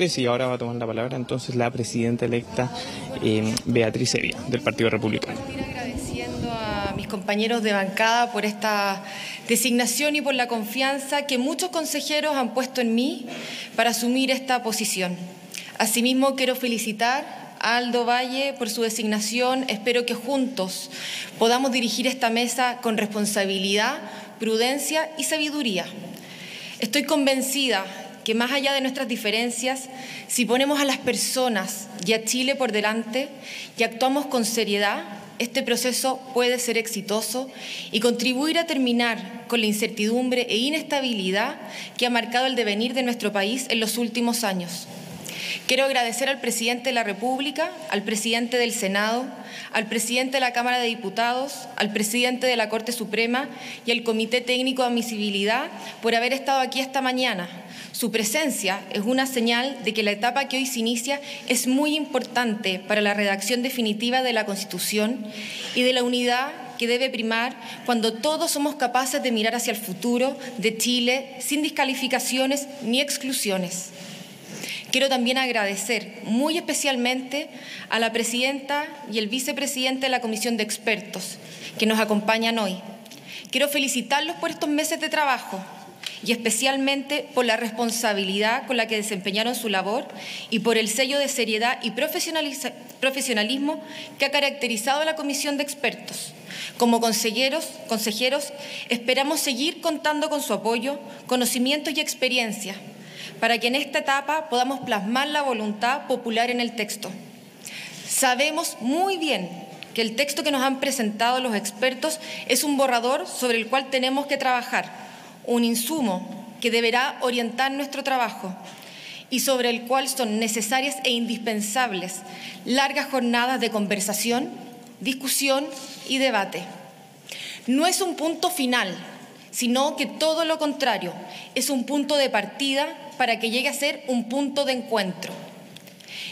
Y ahora va a tomar la palabra entonces la presidenta electa eh, Beatriz Evia, del Partido Republicano. Agradeciendo a mis compañeros de bancada por esta designación y por la confianza que muchos consejeros han puesto en mí para asumir esta posición. Asimismo, quiero felicitar Aldo Valle por su designación. Espero que juntos podamos dirigir esta mesa con responsabilidad, prudencia y sabiduría. Estoy convencida que más allá de nuestras diferencias, si ponemos a las personas y a Chile por delante y actuamos con seriedad, este proceso puede ser exitoso y contribuir a terminar con la incertidumbre e inestabilidad que ha marcado el devenir de nuestro país en los últimos años. Quiero agradecer al presidente de la República, al presidente del Senado, al presidente de la Cámara de Diputados, al presidente de la Corte Suprema y al Comité Técnico de Admisibilidad por haber estado aquí esta mañana su presencia es una señal de que la etapa que hoy se inicia es muy importante para la redacción definitiva de la Constitución y de la unidad que debe primar cuando todos somos capaces de mirar hacia el futuro de Chile sin descalificaciones ni exclusiones. Quiero también agradecer muy especialmente a la presidenta y el vicepresidente de la Comisión de Expertos que nos acompañan hoy. Quiero felicitarlos por estos meses de trabajo y especialmente por la responsabilidad con la que desempeñaron su labor y por el sello de seriedad y profesionalismo que ha caracterizado a la Comisión de Expertos. Como consejeros, consejeros, esperamos seguir contando con su apoyo, conocimientos y experiencia para que en esta etapa podamos plasmar la voluntad popular en el texto. Sabemos muy bien que el texto que nos han presentado los expertos es un borrador sobre el cual tenemos que trabajar un insumo que deberá orientar nuestro trabajo y sobre el cual son necesarias e indispensables largas jornadas de conversación, discusión y debate. No es un punto final, sino que todo lo contrario, es un punto de partida para que llegue a ser un punto de encuentro.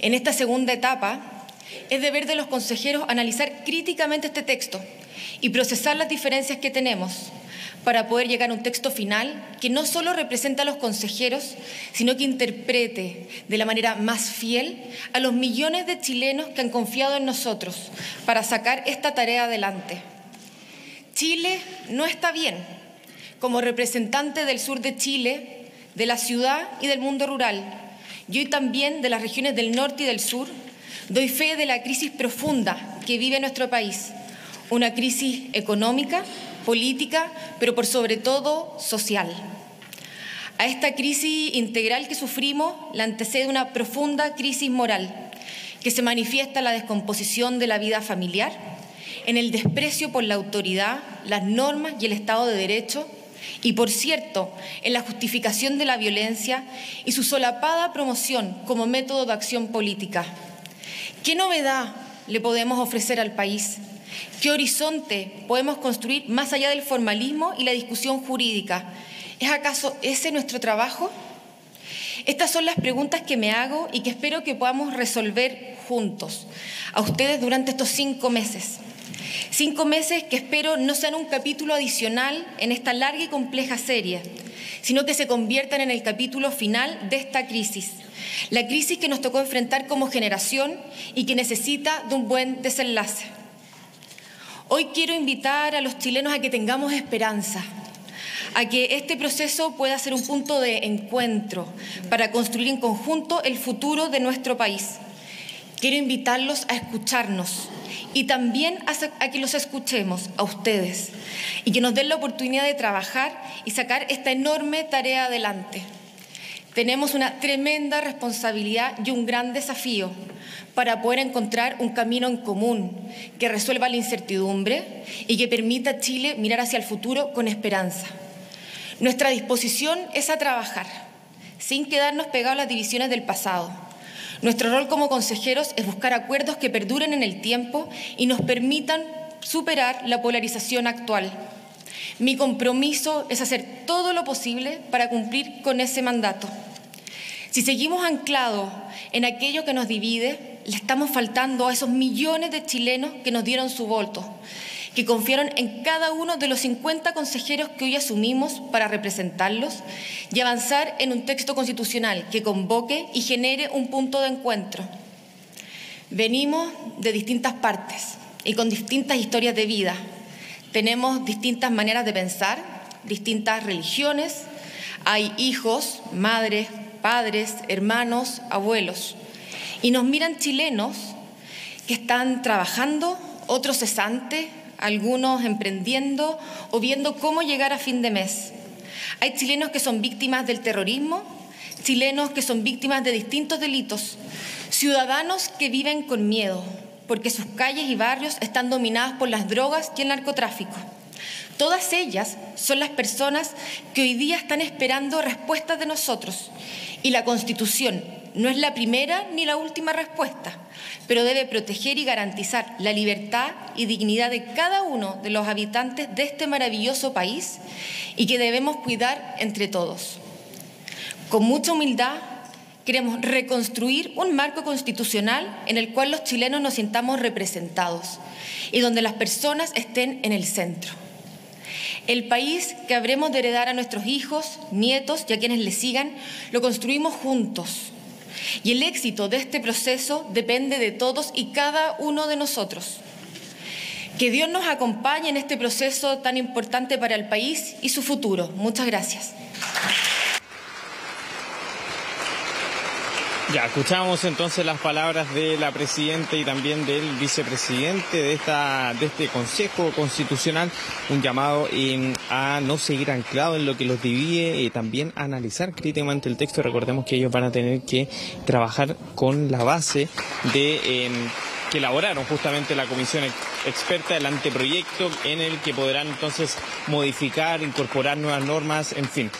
En esta segunda etapa, es deber de los consejeros analizar críticamente este texto y procesar las diferencias que tenemos para poder llegar a un texto final que no solo represente a los consejeros, sino que interprete de la manera más fiel a los millones de chilenos que han confiado en nosotros para sacar esta tarea adelante. Chile no está bien. Como representante del sur de Chile, de la ciudad y del mundo rural, y hoy también de las regiones del norte y del sur, doy fe de la crisis profunda que vive nuestro país, una crisis económica, política, pero por sobre todo social. A esta crisis integral que sufrimos la antecede una profunda crisis moral que se manifiesta en la descomposición de la vida familiar, en el desprecio por la autoridad, las normas y el Estado de Derecho, y por cierto, en la justificación de la violencia y su solapada promoción como método de acción política. ¿Qué novedad le podemos ofrecer al país? ¿Qué horizonte podemos construir más allá del formalismo y la discusión jurídica? ¿Es acaso ese nuestro trabajo? Estas son las preguntas que me hago y que espero que podamos resolver juntos a ustedes durante estos cinco meses. Cinco meses que espero no sean un capítulo adicional en esta larga y compleja serie, sino que se conviertan en el capítulo final de esta crisis. La crisis que nos tocó enfrentar como generación y que necesita de un buen desenlace. Hoy quiero invitar a los chilenos a que tengamos esperanza, a que este proceso pueda ser un punto de encuentro para construir en conjunto el futuro de nuestro país. Quiero invitarlos a escucharnos y también a, que los escuchemos a ustedes y que nos den la oportunidad de trabajar y sacar esta enorme tarea adelante. Tenemos una tremenda responsabilidad y un gran desafío para poder encontrar un camino en común que resuelva la incertidumbre y que permita a Chile mirar hacia el futuro con esperanza. Nuestra disposición es a trabajar, sin quedarnos pegados a las divisiones del pasado. Nuestro rol como consejeros es buscar acuerdos que perduren en el tiempo y nos permitan superar la polarización actual. Mi compromiso es hacer todo lo posible para cumplir con ese mandato. Si seguimos anclados en aquello que nos divide, le estamos faltando a esos millones de chilenos que nos dieron su voto, que confiaron en cada uno de los 50 consejeros que hoy asumimos para representarlos y avanzar en un texto constitucional que convoque y genere un punto de encuentro. Venimos de distintas partes y con distintas historias de vida. Tenemos distintas maneras de pensar, distintas religiones. Hay hijos, madres, padres, hermanos, abuelos. Y nos miran chilenos que están trabajando, otros cesantes, algunos emprendiendo o viendo cómo llegar a fin de mes. Hay chilenos que son víctimas del terrorismo, chilenos que son víctimas de distintos delitos, ciudadanos que viven con miedo porque sus calles y barrios están dominadas por las drogas y el narcotráfico. Todas ellas son las personas que hoy día están esperando respuestas de nosotros y la Constitución no es la primera ni la última respuesta, pero debe proteger y garantizar la libertad y dignidad de cada uno de los habitantes de este maravilloso país y que debemos cuidar entre todos. Con mucha humildad queremos reconstruir un marco constitucional en el cual los chilenos nos sintamos representados y donde las personas estén en el centro. El país que habremos de heredar a nuestros hijos, nietos y a quienes le sigan, lo construimos juntos. Y el éxito de este proceso depende de todos y cada uno de nosotros. Que Dios nos acompañe en este proceso tan importante para el país y su futuro. Muchas gracias. Ya, escuchamos entonces las palabras de la presidenta y también del vicepresidente de esta de este Consejo Constitucional, un llamado a no seguir anclado en lo que los divide y también a analizar críticamente el texto. Recordemos que ellos van a tener que trabajar con la base de em, que elaboraron justamente la comisión experta del anteproyecto en el que podrán entonces modificar, incorporar nuevas normas, en fin,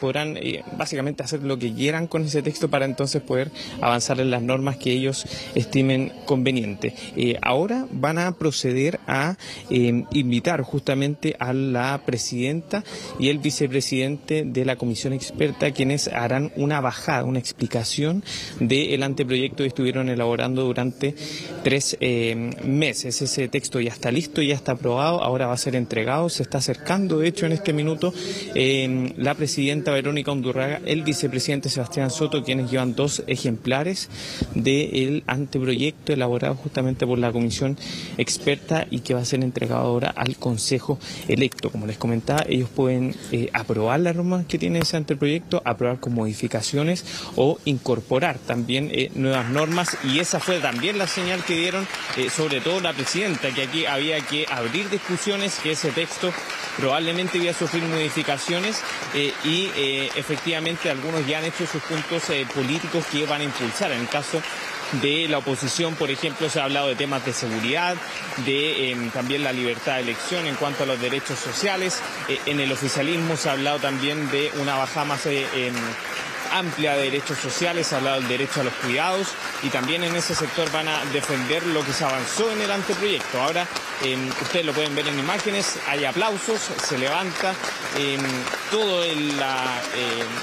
podrán eh, básicamente hacer lo que quieran con ese texto para entonces poder avanzar en las normas que ellos estimen conveniente. Eh, ahora van a proceder a em, invitar justamente a la presidenta y el vicepresidente de la comisión experta quienes harán una bajada, una explicación del anteproyecto que estuvieron elaborando durante tres em, meses. Ese texto ya está listo, ya está aprobado, ahora va a ser entregado, se está acercando, de hecho, en este minuto eh, la presidenta Verónica Undurraga, el vicepresidente Sebastián Soto, quienes llevan dos ejemplares del anteproyecto elaborado justamente por la comisión experta y que va a ser entregado ahora al Consejo electo. Como les comentaba, ellos pueden eh, aprobar las normas que tiene ese anteproyecto, aprobar con modificaciones o incorporar también eh, nuevas normas y esa fue también la señal que dieron sobre todo la presidenta que aquí había que abrir discusiones, que ese texto probablemente iba a sufrir modificaciones eh, y eh, efectivamente algunos ya han hecho sus puntos eh, políticos que van a impulsar. En el caso de la oposición, por ejemplo, se ha hablado de temas de seguridad, de em, también la libertad de elección en cuanto a los derechos sociales. en el oficialismo se ha hablado también de una bajada más em, amplia de derechos sociales, ha hablado del derecho a los cuidados y también en ese sector van a defender lo que se avanzó en el anteproyecto. Ahora ustedes lo pueden ver en imágenes, hay aplausos, se levanta en todo el,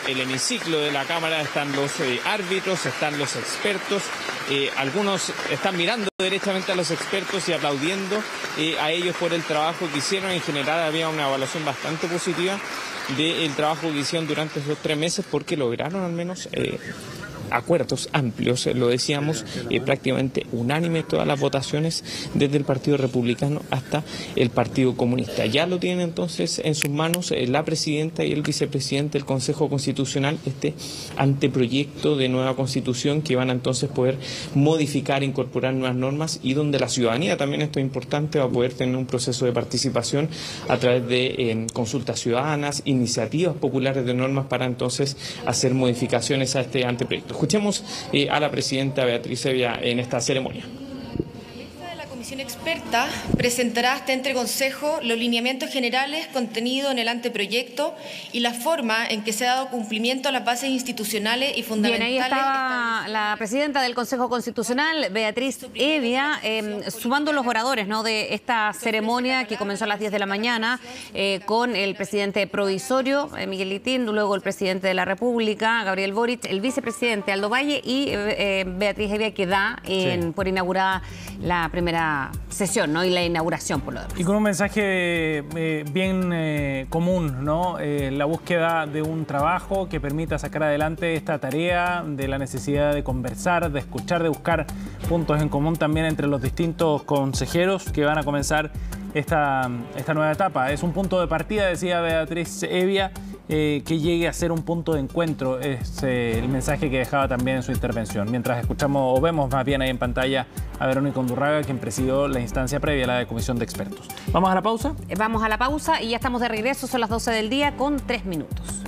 el, hemiciclo de la Cámara están los eh, árbitros, están los expertos, eh, algunos están mirando derechamente a los expertos y aplaudiendo eh, a ellos por el trabajo que hicieron. En general había una evaluación bastante positiva del trabajo que hicieron durante esos tres meses porque lograron al menos acuerdos amplios, lo decíamos, eh, prácticamente unánime todas las votaciones desde el Partido Republicano hasta el Partido Comunista. Ya lo tienen entonces en sus manos eh, la presidenta y el vicepresidente del Consejo Constitucional este anteproyecto de nueva constitución que van a entonces poder modificar, incorporar nuevas normas y donde la ciudadanía también esto es importante va a poder tener un proceso de participación a través de consultas ciudadanas, iniciativas populares de normas para entonces hacer modificaciones a este anteproyecto. Escuchemos eh, a la presidenta Beatriz Evia en esta ceremonia comisión experta presentará hasta entre consejo los lineamientos generales contenidos en el anteproyecto y la forma en que se ha dado cumplimiento a las bases institucionales y fundamentales. Bien, ahí está la presidenta del Consejo Constitucional, Beatriz Evia, em, sumando los oradores ¿no? de esta ceremonia que comenzó a las 10 de la mañana eh, con el presidente provisorio, eh, Miguel Litín, luego el presidente de la República, Gabriel Boric, el vicepresidente Aldo Valle y eh, Beatriz Evia que da por inaugurada la primera sesión ¿no? y la inauguración por lo demás. Y con un mensaje eh, bien eh, común, ¿no? Eh, la búsqueda de un trabajo que permita sacar adelante esta tarea, de la necesidad de conversar, de escuchar, de buscar puntos en común también entre los distintos consejeros que van a comenzar esta, esta nueva etapa. Es un punto de partida, decía Beatriz Evia, eh, que llegue a ser un punto de encuentro. Es eh, el mensaje que dejaba también en su intervención. Mientras escuchamos o vemos más bien ahí en pantalla a Verónica Undurraga, quien presidió la instancia previa a la de comisión de expertos. ¿Vamos a la pausa? Vamos a la pausa y ya estamos de regreso. Son las 12 del día con 3 minutos.